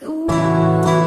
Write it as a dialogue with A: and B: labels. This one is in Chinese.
A: 我